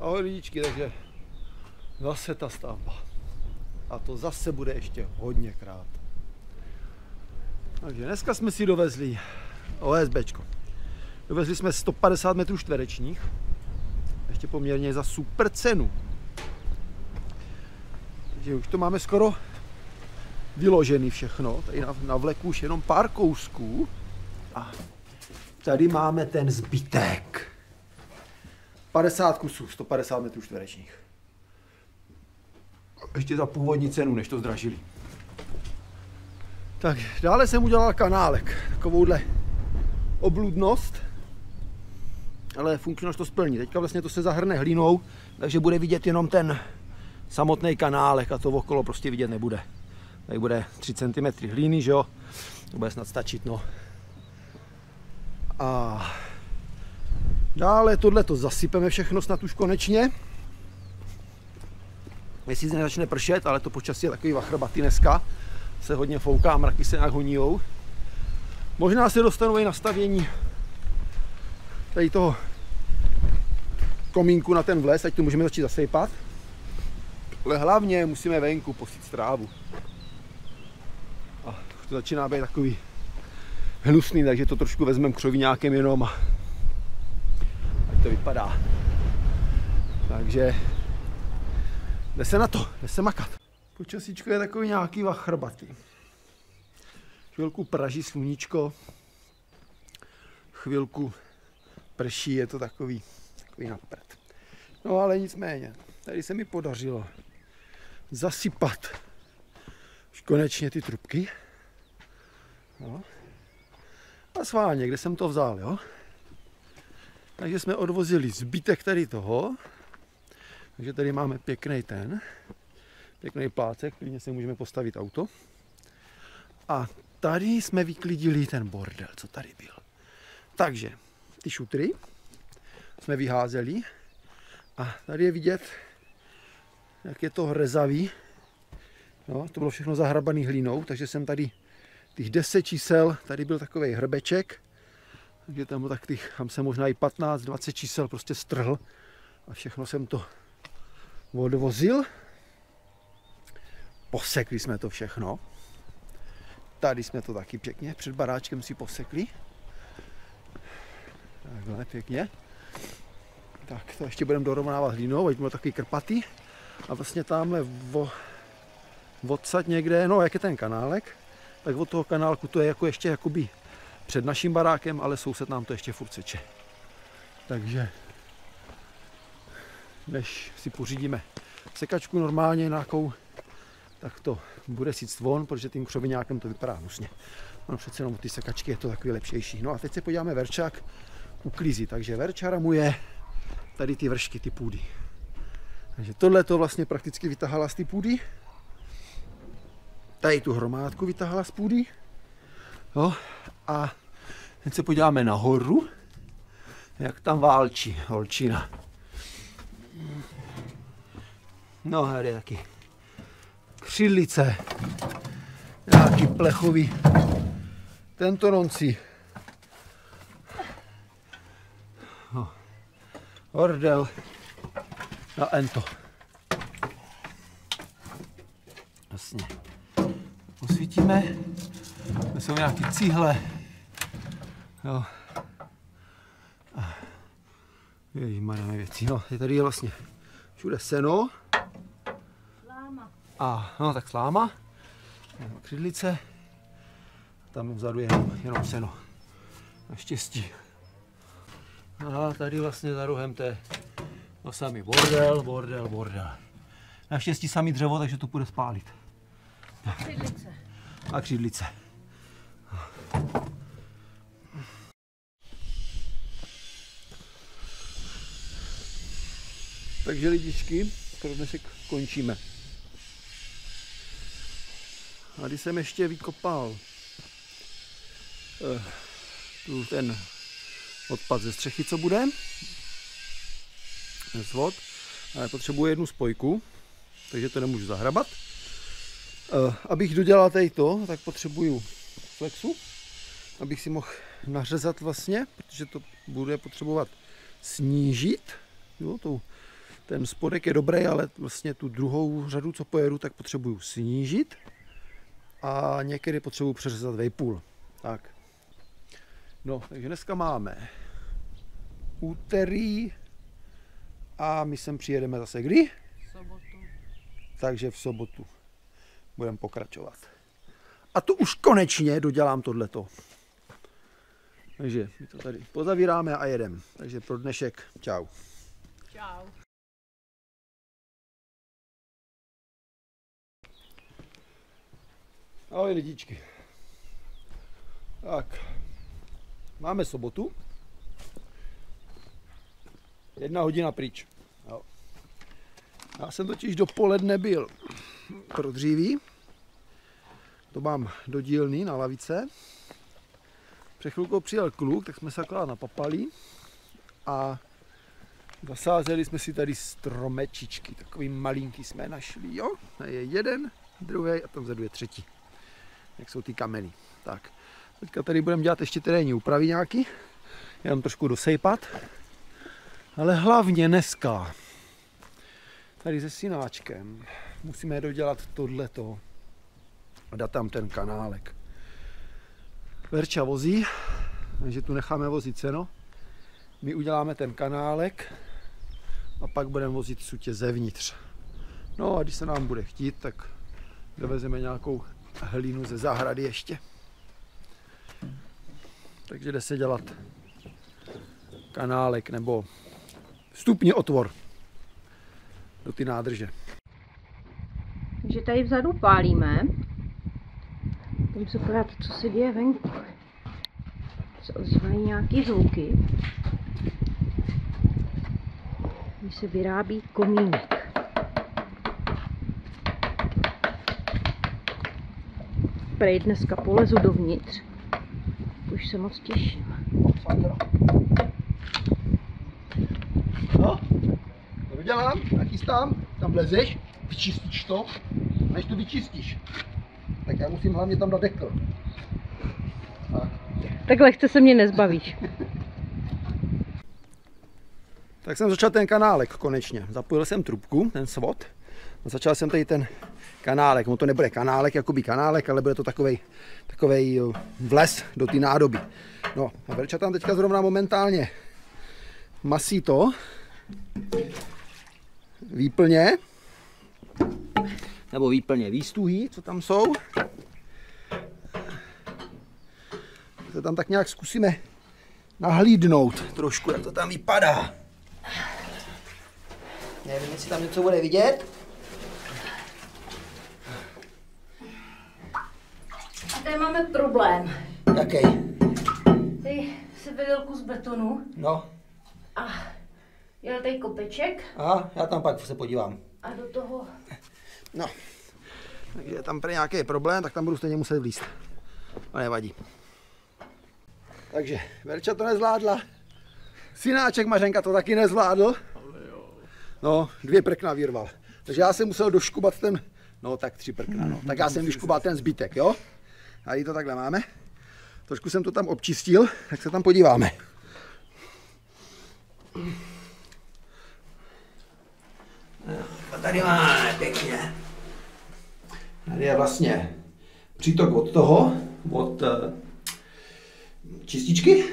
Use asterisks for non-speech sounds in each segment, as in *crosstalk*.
Ahoj lidičky, takže zase ta stavba. A to zase bude ještě hodněkrát. Takže dneska jsme si dovezli OSBčko. Dovezli jsme 150 metrů čtverečních, ještě poměrně za super cenu. Takže už to máme skoro vyložený všechno. Tady na, na vleku už jenom pár kousků. A tady máme ten zbytek. 50 kusů, 150 metrů čtverečních. Ještě za původní cenu, než to zdražili. Tak dále jsem udělal kanálek, takovouhle obludnost, ale funkčnost to splní. Teďka vlastně to se zahrne hlínou, takže bude vidět jenom ten samotný kanálek a to okolo prostě vidět nebude. Tady bude 3 cm hlíny, že jo? To bude snad stačit, no. A dále tohle to zasypeme všechno snad už konečně. Jestli nezačne pršet, ale to počasí je takový vachrbatý dneska. Se hodně fouká, mraky se nějak honijou. Možná se dostanu i nastavění tady toho komínku na ten vles, ať to můžeme začít zasejpat. Ale hlavně musíme venku posít trávu. A to začíná být takový hnusný, takže to trošku vezmeme křovinákem jenom a to vypadá. Takže jde se na to, jde se makat. Počasíčko je takový nějaký vachrbatý. Chvilku praží sluníčko, chvilku prší, je to takový, takový napřed. No ale nicméně, tady se mi podařilo zasypat už konečně ty trubky. No. A sváně, kde jsem to vzal, jo? Takže jsme odvozili zbytek tady toho. Takže tady máme pěkný ten, pěkný plácek, klidně si můžeme postavit auto. A tady jsme vyklidili ten bordel, co tady byl. Takže ty šutry jsme vyházeli a tady je vidět, jak je to hrezavý. No, to bylo všechno zahrabaný hlínou, takže jsem tady těch 10 čísel, tady byl takový hrbeček, takže tam, tak těch, tam jsem možná i 15, 20 čísel prostě strhl a všechno jsem to odvozil. Posekli jsme to všechno. Tady jsme to taky pěkně před baráčkem si posekli. Takhle pěkně. Tak to ještě budeme dorovnávat hlínou, ať bude takový krpatý. A vlastně tamhle vo, někde, no jak je ten kanálek, tak od toho kanálku to je jako ještě jakoby před naším barákem, ale soused nám to ještě furt seče. Takže než si pořídíme sekačku normálně nějakou, tak to bude si von, protože tím křovinákem to vypadá hnusně. No přece jenom ty sekačky je to takový lepšejší. No a teď se podíváme verčák uklízí. Takže verčara mu je tady ty vršky, ty půdy. Takže tohle to vlastně prakticky vytahala z ty půdy. Tady tu hromádku vytahala z půdy. Jo. A teď se podíváme nahoru, jak tam válčí holčina. No, tady je taky křidlice, nějaký plechový tentoronci. No. Ordel na ento. Jasně. Posvítíme. To jsou nějaké cíhle. Jo. Ježišmarja věcí. No, je tady vlastně všude seno. Sláma. A no tak sláma. Křidlice. Tam vzadu je jenom, jenom seno. Naštěstí. A tady vlastně za rohem to je no samý bordel, bordel, bordel. Naštěstí samý dřevo, takže to půjde spálit. Křidlice. A křídlice. Takže lidičky, pro dnešek končíme. A když jsem ještě vykopal eh, tu ten odpad ze střechy, co bude, ten svod, ale potřebuji jednu spojku, takže to nemůžu zahrabat. Eh, abych dodělal tady to, tak potřebuju flexu, abych si mohl nařezat vlastně, protože to bude potřebovat snížit jo, tou ten spodek je dobrý, ale vlastně tu druhou řadu, co pojedu, tak potřebuju snížit a někdy potřebuju přeřezat vejpůl. Tak. No, takže dneska máme úterý a my sem přijedeme zase kdy? Sobotu. Takže v sobotu budeme pokračovat. A tu už konečně dodělám tohleto. Takže my to tady pozavíráme a jedem. Takže pro dnešek čau. Čau. Ahoj lidičky. Tak, máme sobotu. Jedna hodina pryč. Jo. Já jsem totiž dopoledne byl pro dříví. To mám do dílny na lavice. Před chvilkou přijel kluk, tak jsme se akorát napapali. A zasázeli jsme si tady stromečičky. Takový malinký jsme našli, jo. Je jeden, druhý a tam vzadu je třetí jak jsou ty kameny. Tak, teďka tady budeme dělat ještě terénní úpravy nějaký, jenom trošku dosejpat, ale hlavně dneska tady se synáčkem musíme dodělat tohleto a dát tam ten kanálek. Verča vozí, takže tu necháme vozit ceno. My uděláme ten kanálek a pak budeme vozit sutě zevnitř. No a když se nám bude chtít, tak dovezeme nějakou hlínu ze zahrady ještě. Takže jde se dělat kanálek nebo vstupní otvor do ty nádrže. Takže tady vzadu pálíme. Tam se podívat, co se děje venku. Se ozývají nějaký zvuky. Když se vyrábí komínek. Prej dneska polezu dovnitř. Už se moc těším. No, to dodělám, nachystám, tam lezeš, vyčistíš to, než to vyčistíš. Tak já musím hlavně tam dát dekl. Tak. Tak lehce se mě nezbavíš. Tak jsem začal ten kanálek konečně. Zapojil jsem trubku, ten svod. A začal jsem tady ten kanálek. No to nebude kanálek, jakoby kanálek, ale bude to takovej, takovej jo, vles do té nádoby. No a Verča tam teďka zrovna momentálně masí to, výplně, nebo výplně výstuhý, co tam jsou. To tam tak nějak zkusíme nahlídnout trošku, jak to tam vypadá. Nevím, jestli tam něco bude vidět. Tady máme problém. Jaký? Tady se vylil kus betonu No, a jel tady kopeček a já tam pak se podívám. a do toho No, takže je tam pro nějaký problém, tak tam budu stejně muset vlízt. A nevadí. Takže Verča to nezvládla. Synáček Mařenka to taky nezvládl. No, dvě prkna vyrval. Takže já jsem musel doškubat ten, no tak tři prkna, no. Tak já jsem vyškubal ten zbytek, jo. A i to takhle máme. Trošku jsem to tam občistil, tak se tam podíváme. A tady máme pěkně. Tady je vlastně přítok od toho, od eh, čističky.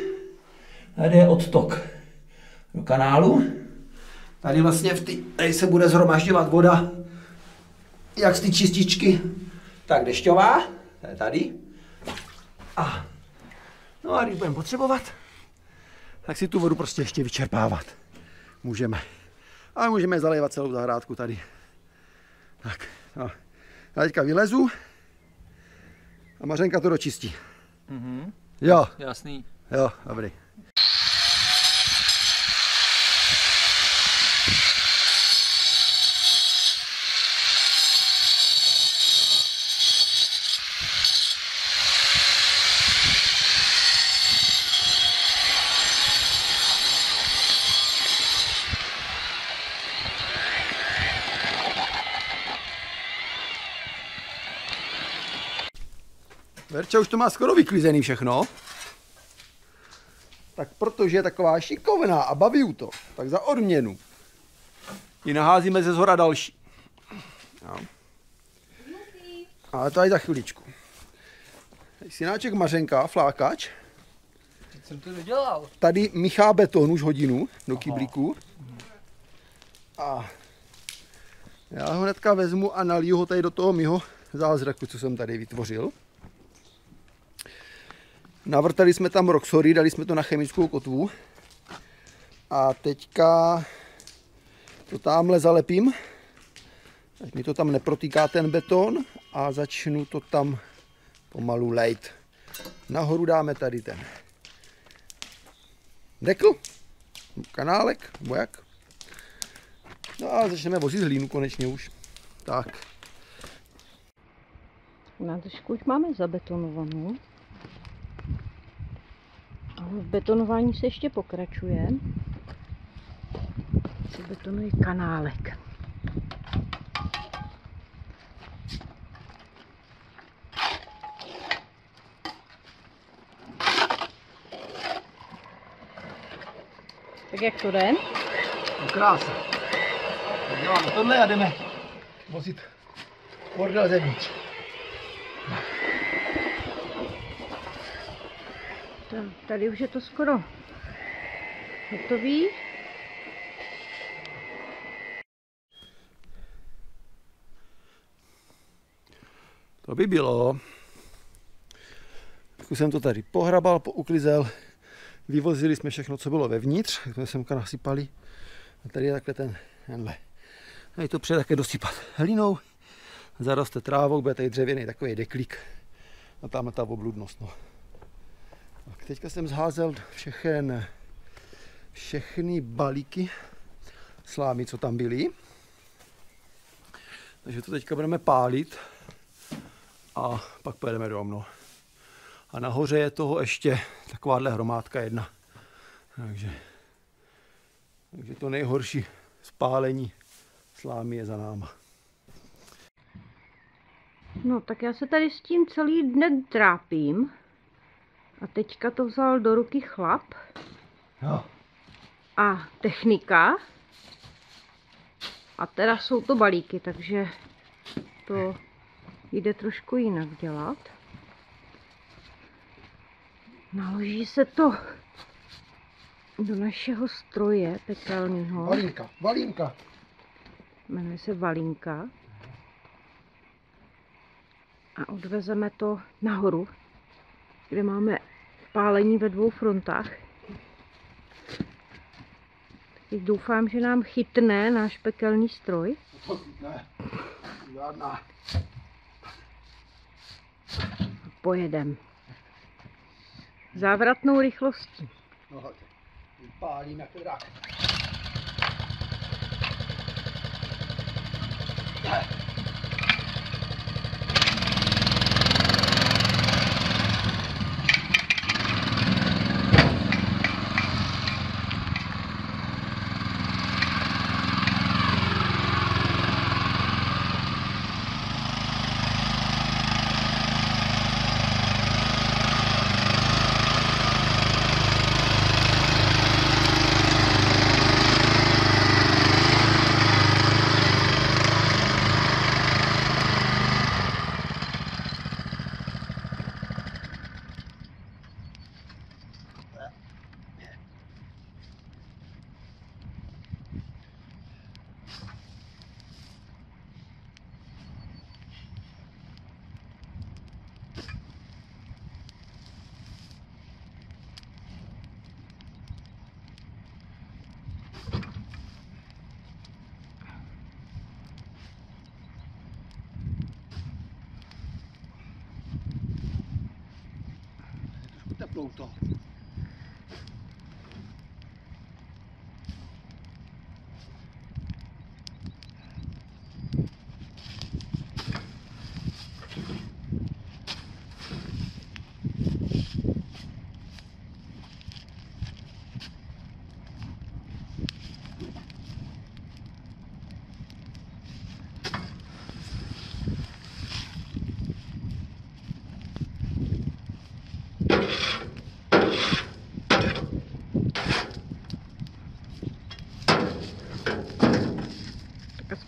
Tady je odtok do kanálu. Tady vlastně v ty, tady se bude zhromažďovat voda, jak z ty čističky, tak dešťová, to je tady. A, no a když budeme potřebovat, tak si tu vodu prostě ještě vyčerpávat. Můžeme. A můžeme zalévat celou zahrádku tady. Tak, no. Já teďka vylezu a Mařenka to dočistí. Mhm, Jo, jasný. jo, dobrý. Verča už to má skoro vyklizený všechno. Tak protože je taková šikovná a baví ju to, tak za odměnu ji naházíme ze zhora další. Jo. Ale to je za chviličku. Synáček Mařenka, flákač, jsem to dodělal. tady míchá beton už hodinu do kyblíku. A já ho hnedka vezmu a naliju ho tady do toho mýho zázraku, co jsem tady vytvořil. Navrtali jsme tam roxory, dali jsme to na chemickou kotvu. A teďka to tamhle zalepím. Ať mi to tam neprotýká ten beton a začnu to tam pomalu lejt. Nahoru dáme tady ten dekl, kanálek, nebo jak. No a začneme vozit hlínu konečně už. Tak, Nádržku už máme zabetonovanou. V betonování se ještě pokračuje. Se betonuje kanálek. Tak jak to jde? no krása. Tak děláme tohle a jdeme vozit bordel zevnitř. Tady už je to skoro hotový. To by bylo. Tak jsem to tady pohrabal, pouklizel. Vyvozili jsme všechno, co bylo vevnitř. Tak jsme semka nasypali. A tady je takhle ten, tenhle. Tady to přeje také dosypat hlinou. Zaroste trávou, bude tady dřevěný takový deklík. A tam ta obludnost. No. Tak teďka jsem zházel všechen, všechny balíky slámy, co tam byly. Takže to teďka budeme pálit a pak pojedeme domů. A nahoře je toho ještě takováhle hromádka jedna. Takže, takže to nejhorší spálení slámy je za náma. No, tak já se tady s tím celý den trápím. A teďka to vzal do ruky chlap No. a technika. A teda jsou to balíky, takže to jde trošku jinak dělat. Naloží se to do našeho stroje pekelného. Valínka, valínka. jmenuje se Valínka. A odvezeme to nahoru, kde máme pálení ve dvou frontách. Teď doufám, že nám chytne náš pekelný stroj. Pojedem. Závratnou rychlostí. No, drak.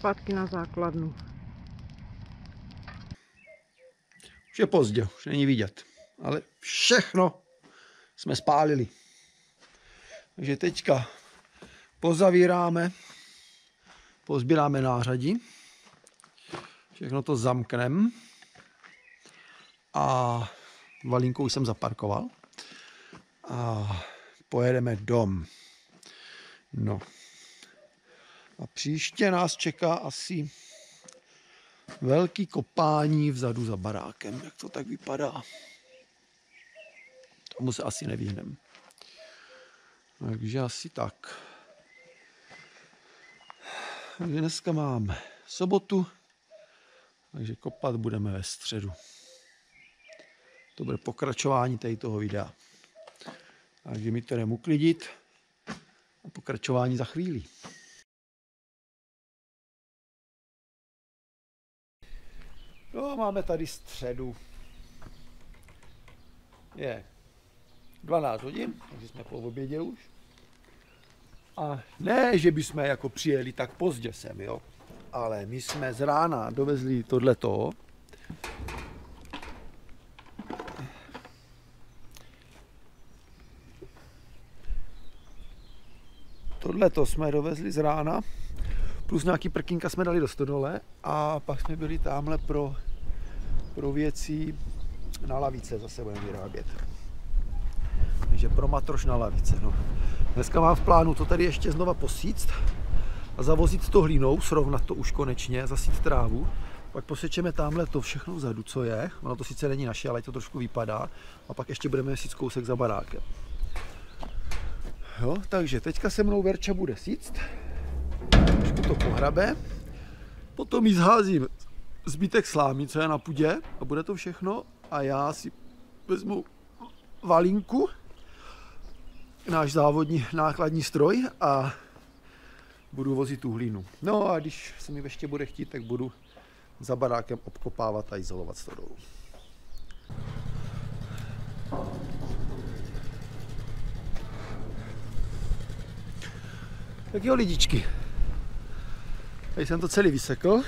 Zpátky na základnu. Už je pozdě, už není vidět. Ale všechno jsme spálili. Takže teďka pozavíráme, pozbíráme nářadí, všechno to zamknem a valínkou už jsem zaparkoval a pojedeme dom. No. A příště nás čeká asi velký kopání vzadu za barákem, jak to tak vypadá. Tomu se asi nevyhneme. Takže asi tak. Takže dneska máme sobotu, takže kopat budeme ve středu. To bude pokračování tady toho videa. Takže mi to jdeme uklidit a pokračování za chvíli. No, máme tady středu. Je 12 hodin, takže jsme po obědě už. A ne, že bychom jako přijeli tak pozdě sem, jo. Ale my jsme z rána dovezli tohleto. Tohleto jsme dovezli z rána. Plus nějaký prkínka jsme dali do stodole a pak jsme byli tamhle pro, pro věcí na lavice zase budeme vyrábět. Takže pro matroš na lavice. No. Dneska mám v plánu to tady ještě znova posíct a zavozit to hlínou, srovnat to už konečně, zasít trávu. Pak posečeme tamhle to všechno vzadu, co je. Ono to sice není naše, ale to trošku vypadá. A pak ještě budeme sít kousek za barákem. Jo, takže teďka se mnou Verča bude síct. Trošku to pohrabe. Potom jí zházím zbytek slámy, co je na půdě a bude to všechno. A já si vezmu valínku náš závodní nákladní stroj a budu vozit tu hlínu. No a když se mi ještě bude chtít, tak budu za barákem obkopávat a izolovat stodolu. Tak jo lidičky, tady jsem to celý vysekl.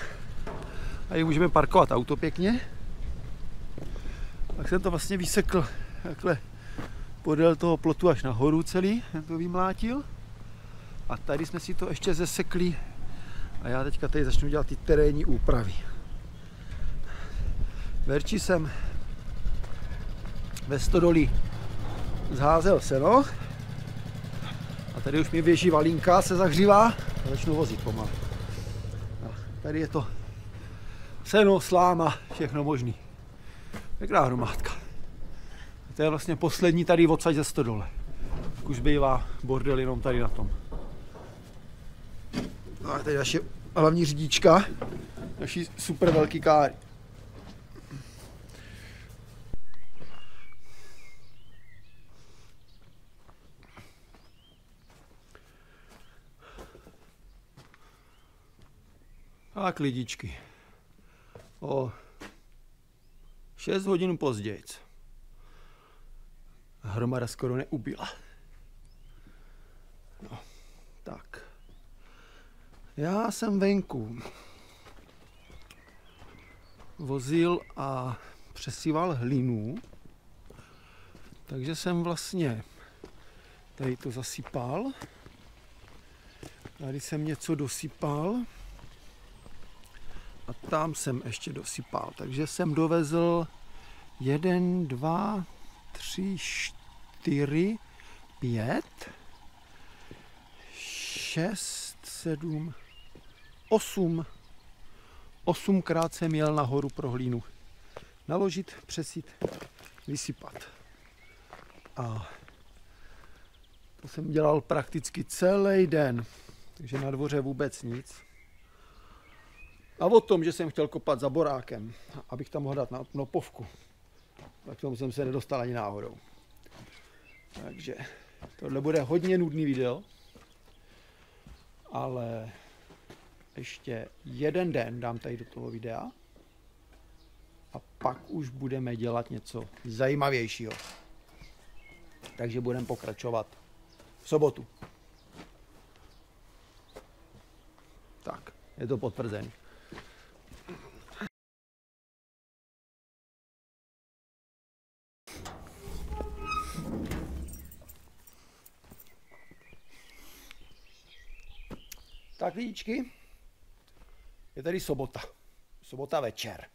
Tady můžeme parkovat auto pěkně. Tak jsem to vlastně vysekl takhle podél toho plotu až nahoru celý, jsem to vymlátil. A tady jsme si to ještě zesekli a já teďka tady začnu dělat ty terénní úpravy. Verči jsem ve stodoli zházel seno a tady už mi běží valínka, se zahřívá a začnu vozit pomalu. Tady je to seno, sláma, všechno možný. Pěkná hromádka. To je vlastně poslední tady odsaď ze stodole. Už bývá bordel jenom tady na tom. No a tady naše hlavní řidička, naší super velký káry. Tak lidičky. O 6 hodin později hromada skoro neubila. No, tak. Já jsem venku vozil a přesíval hlínu, takže jsem vlastně tady to zasypal. Tady jsem něco dosypal a tam jsem ještě dosypal. Takže jsem dovezl jeden, dva, tři, čtyři, pět, šest, sedm, osm. Osmkrát jsem jel nahoru pro hlínu. Naložit, přesít, vysypat. A to jsem dělal prakticky celý den. Takže na dvoře vůbec nic. A o tom, že jsem chtěl kopat za borákem, abych tam mohl dát na nopovku, tak tomu jsem se nedostal ani náhodou. Takže tohle bude hodně nudný video, ale ještě jeden den dám tady do toho videa a pak už budeme dělat něco zajímavějšího. Takže budeme pokračovat v sobotu. Tak, Je to potvrzený. Lidičky, je tady sobota. Sobota večer.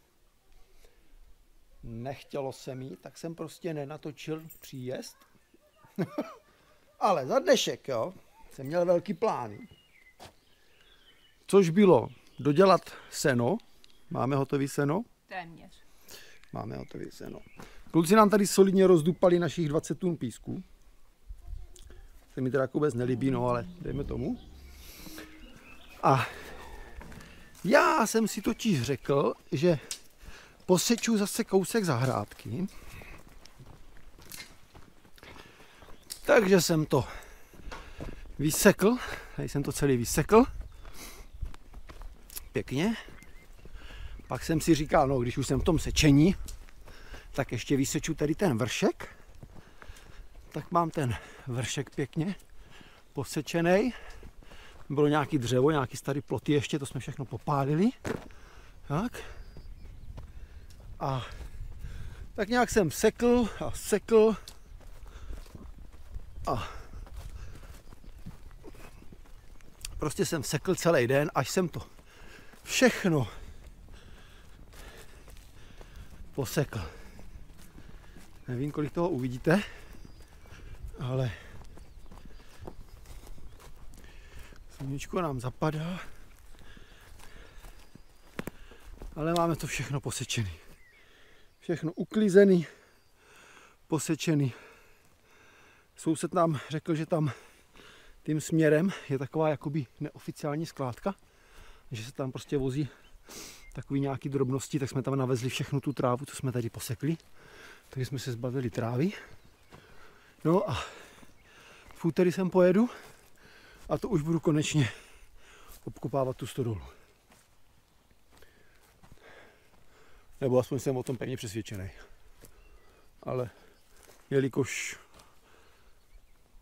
Nechtělo se mi, tak jsem prostě nenatočil příjezd. *laughs* Ale za dnešek, jo, jsem měl velký plány. Což bylo dodělat seno. Máme hotový seno? Téměř. Máme hotový seno. Kluci nám tady solidně rozdupali našich 20 tun písku. Se mi teda jako vůbec nelíbí, no ale dejme tomu. A já jsem si totiž řekl, že poseču zase kousek zahrádky. Takže jsem to vysekl, tady jsem to celý vysekl. Pěkně. Pak jsem si říkal, no když už jsem v tom sečení, tak ještě vyseču tady ten vršek. Tak mám ten vršek pěkně posečený. Bylo nějaký dřevo, nějaký starý ploty ještě, to jsme všechno popálili. Tak. A tak nějak jsem sekl a sekl a prostě jsem sekl celý den, až jsem to všechno posekl. Nevím, kolik toho uvidíte, ale sluníčko nám zapadá, ale máme to všechno posečený. Všechno uklizený, posečený. Soused nám řekl, že tam tím směrem je taková jakoby neoficiální skládka, že se tam prostě vozí takový nějaký drobnosti, tak jsme tam navezli všechnu tu trávu, co jsme tady posekli. Takže jsme se zbavili trávy. No a v úterý sem pojedu a to už budu konečně obkopávat tu stodolu. Nebo aspoň jsem o tom pevně přesvědčený. Ale jelikož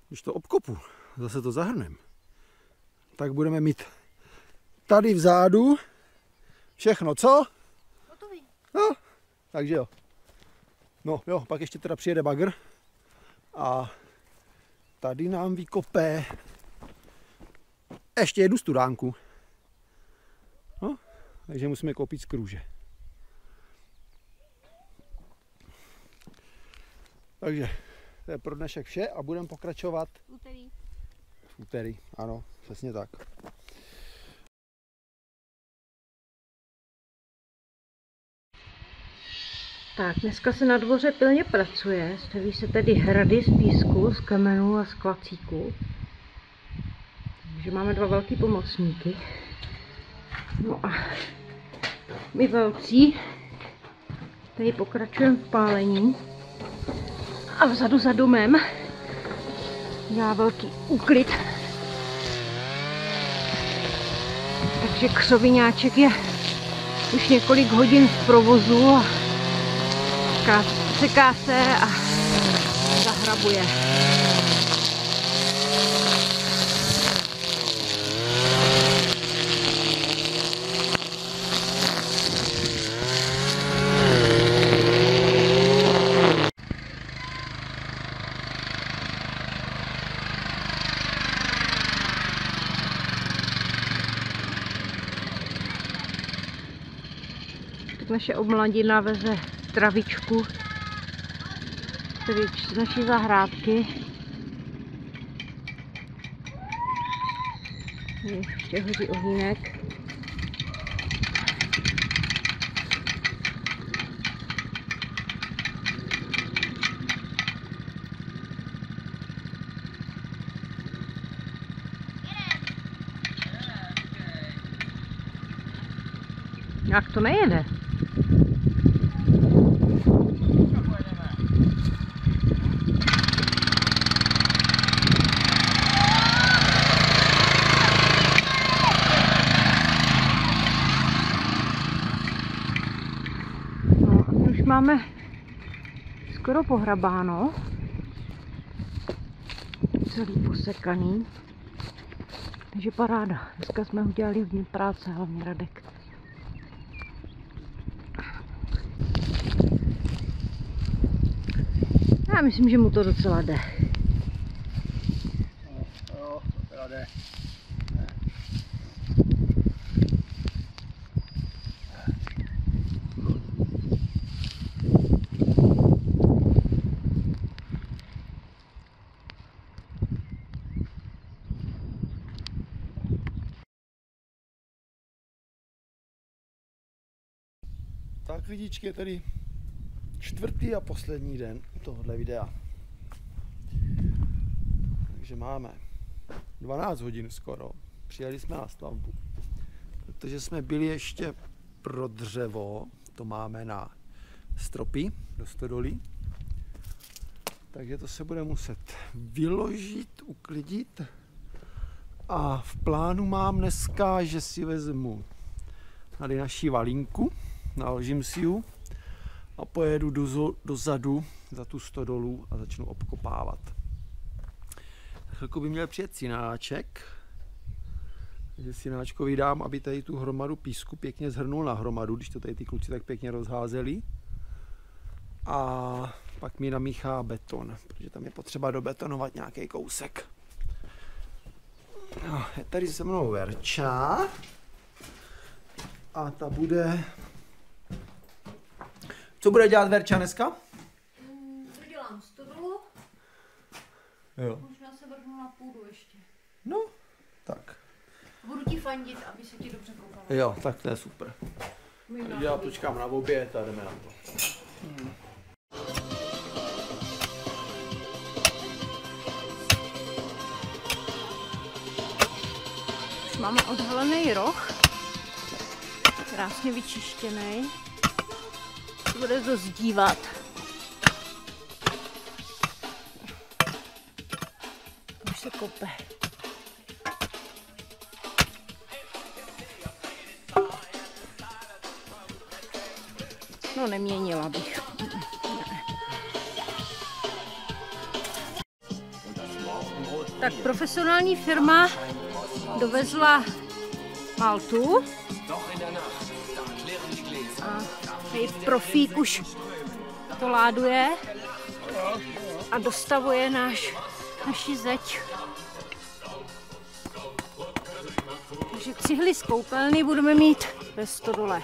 když to obkopu, zase to zahrnem, tak budeme mít tady vzadu všechno, co? Hotový. No, takže jo. No jo, pak ještě teda přijede bagr a tady nám vykopé ještě jednu studánku. No, takže musíme koupit z kruže. Takže to je pro dnešek vše a budeme pokračovat Úterý. v úterý. Ano, přesně tak. Tak, dneska se na dvoře pilně pracuje. Staví se tedy hrady z písku, z kamenů a z klacíků. Takže máme dva velký pomocníky. No a my velcí tady pokračujeme v pálení. A vzadu za domem dělá velký úklid. Takže křovináček je už několik hodin v provozu a seká se a zahrabuje. Naše omladina veze travičku tedy z naší zahrádky. Je Ještě hodí ohýnek. Jak to nejede? No a my už máme skoro pohrabáno. Celý posekaný. Takže paráda. Dneska jsme udělali hodně práce, hlavně Radek. Já myslím, že mu to docela jde. Jo, to teda jde. Tak lidičky, je tady čtvrtý a poslední den tohohle videa. Takže máme 12 hodin skoro. Přijeli jsme na stavbu. Protože jsme byli ještě pro dřevo, to máme na stropy do stodolí. Takže to se bude muset vyložit, uklidit. A v plánu mám dneska, že si vezmu tady naši valinku, naložím si ji a pojedu do, dozadu za tu stodolu a začnu obkopávat. Chvilku by měl přijet synáček, takže synáčkovi dám, aby tady tu hromadu písku pěkně zhrnul na hromadu, když to tady ty kluci tak pěkně rozházeli. A pak mi namíchá beton, protože tam je potřeba dobetonovat nějaký kousek. No, je tady se mnou Verča. A ta bude... Co bude dělat Verča dneska? Udělám stodolu, Jo. možná se vrhnu na půdu ještě. No, tak. Budu ti fandit, aby se ti dobře koukalo. Jo, tak to je super. Takže já počkám na oběd a jdeme na to. Už máme odhalený roh. Krásně vyčištěný. Bude dost dívat. Už se kope. No neměnila bych. Tak profesionální firma dovezla Maltu. A její profík už to láduje a dostavuje náš, naši zeď. Takže cihly z koupelny budeme mít ve stodole.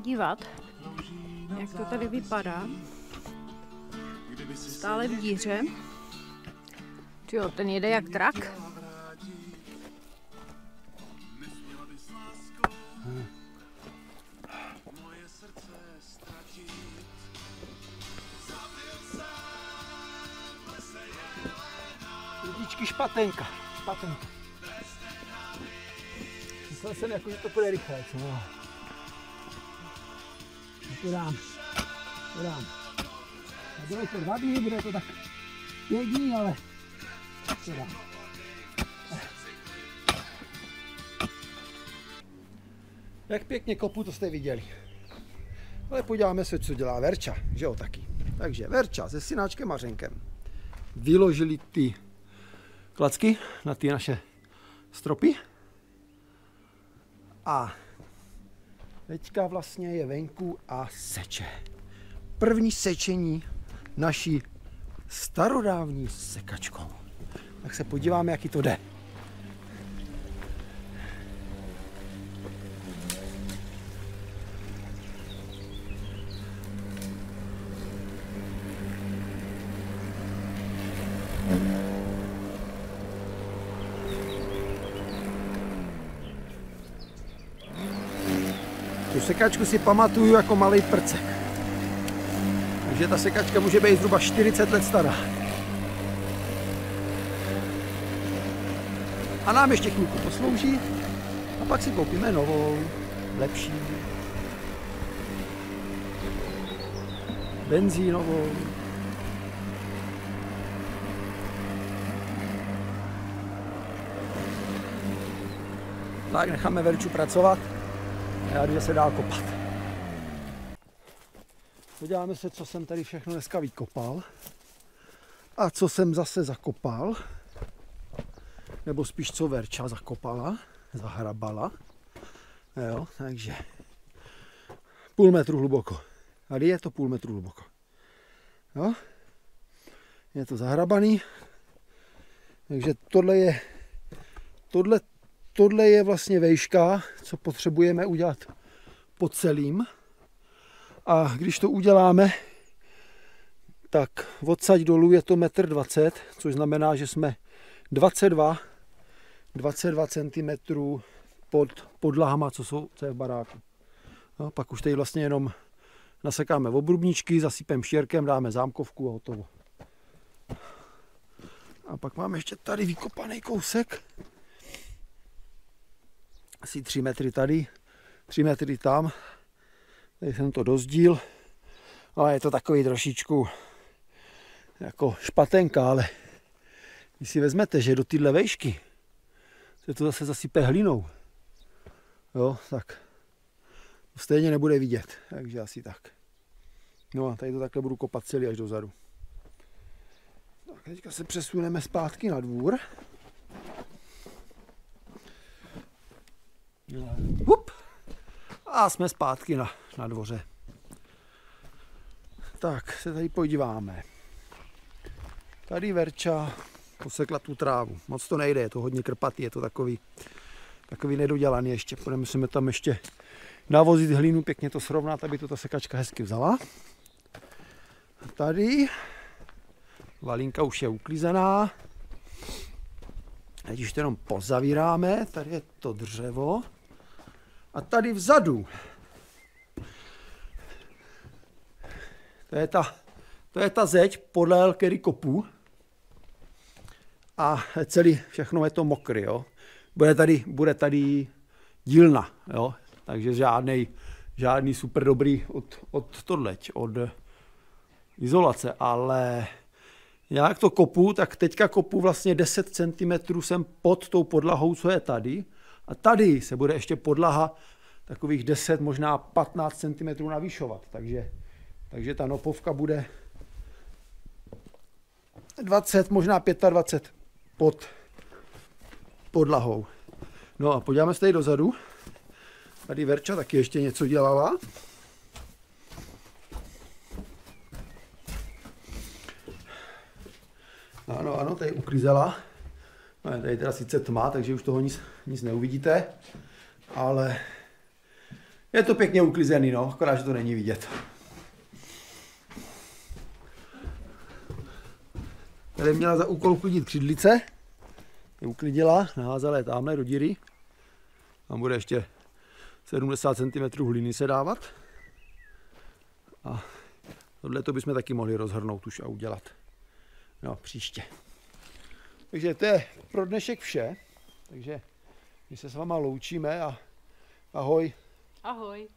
Podívat, jak to tady vypadá. Stále v díře. Jo, ten jede jak trak. Lidičky špatenka, špatenka. Myslel jsem jako, že to půjde rychle, co to dám, to dám. A bude to dva dny, bude to tak dní, ale to dám. Jak pěkně kopu, to jste viděli. Ale podíváme se, co dělá Verča, že jo taky. Takže Verča se synáčkem Mařenkem vyložili ty klacky na ty naše stropy. A teďka vlastně je venku a seče. První sečení naší starodávní sekačkou. Tak se podíváme, jaký to jde. Tu sekačku si pamatuju jako malý prcek. Takže ta sekačka může být zhruba 40 let stará. A nám ještě chvilku poslouží a pak si koupíme novou. lepší, benzínovou, Tak necháme Verču pracovat a jdu zase dál kopat. Podíváme se, co jsem tady všechno dneska vykopal a co jsem zase zakopal, nebo spíš co Verča zakopala, zahrabala. Jo, takže půl metru hluboko. Tady je to půl metru hluboko. Jo? Je to zahrabaný. Takže tohle je tohle tohle je vlastně vejška, co potřebujeme udělat pod celým. A když to uděláme, tak odsaď dolů je to 1,20 m, což znamená, že jsme 22, 22 cm pod podlahama, co jsou co je v baráku. No, pak už tady vlastně jenom nasekáme obrubničky, zasypeme štěrkem, dáme zámkovku a hotovo. A pak máme ještě tady vykopaný kousek asi 3 metry tady, 3 metry tam. Tady jsem to dozdíl, ale je to takový trošičku jako špatenka, ale když si vezmete, že do tyhle vejšky se to zase zasype hlinou, jo, tak stejně nebude vidět, takže asi tak. No a tady to takhle budu kopat celý až dozadu. Tak teďka se přesuneme zpátky na dvůr. Hup. A jsme zpátky na, na dvoře. Tak se tady podíváme. Tady Verča posekla tu trávu. Moc to nejde, je to hodně krpatý, je to takový, takový nedodělaný ještě. Musíme tam ještě navozit hlínu, pěkně to srovnat, aby to ta sekačka hezky vzala. Tady valinka už je uklízená. Teď už to jenom pozavíráme, tady je to dřevo. A tady vzadu, to je ta, to je ta zeď podle který kopu. A celý, všechno je to mokrý, jo. Bude tady, bude tady dílna, jo. Takže žádný, žádný super dobrý od, od tohleť, od izolace, ale nějak to kopu, tak teďka kopu vlastně 10 cm jsem pod tou podlahou, co je tady a tady se bude ještě podlaha takových 10, možná 15 cm navýšovat. Takže, takže ta nopovka bude 20, možná 25 pod podlahou. No a podíváme se tady dozadu. Tady Verča taky ještě něco dělala. Ano, ano, tady uklízela. No, tady teda sice tma, takže už toho nic, nic neuvidíte, ale je to pěkně uklizený, no, akorát, že to není vidět. Tady měla za úkol uklidit křidlice, je uklidila, naházela je tamhle do díry. Tam bude ještě 70 cm hlíny se dávat. A tohle to bychom taky mohli rozhrnout už a udělat. No, příště. Takže to je pro dnešek vše. Takže my se s váma loučíme a ahoj. Ahoj.